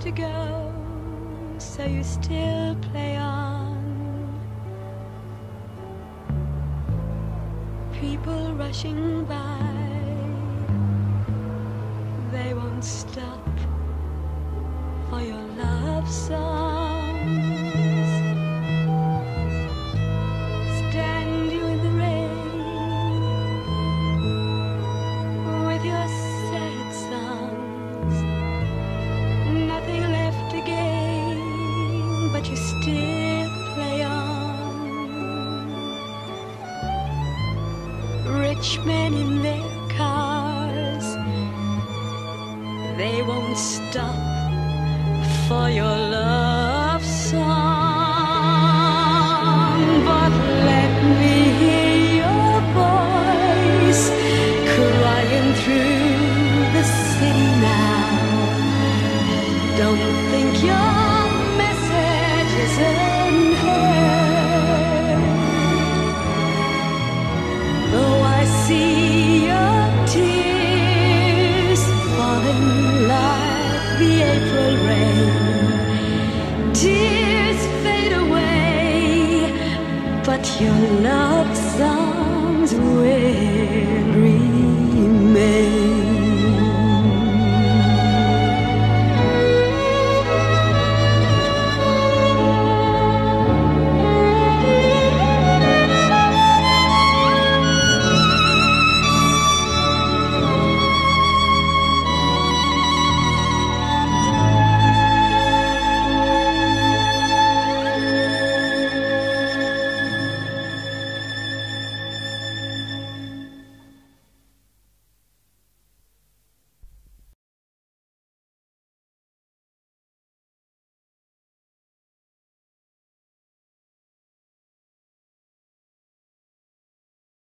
to go, so you still play on. People rushing by, they won't stop. Rich men in their cars, they won't stop for your love song. But let me hear your voice crying through the city now. Don't think your Tears falling like the April rain, tears fade away, but your love songs will remain.